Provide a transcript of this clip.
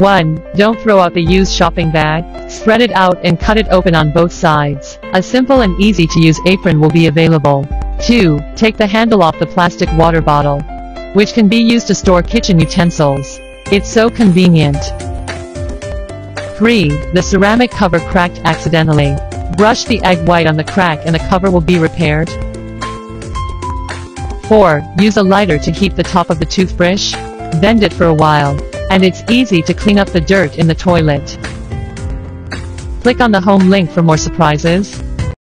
1. Don't throw out the used shopping bag. Spread it out and cut it open on both sides. A simple and easy to use apron will be available. 2. Take the handle off the plastic water bottle, which can be used to store kitchen utensils. It's so convenient. 3. The ceramic cover cracked accidentally. Brush the egg white on the crack and the cover will be repaired. 4. Use a lighter to heat the top of the toothbrush. Bend it for a while. And it's easy to clean up the dirt in the toilet. Click on the home link for more surprises.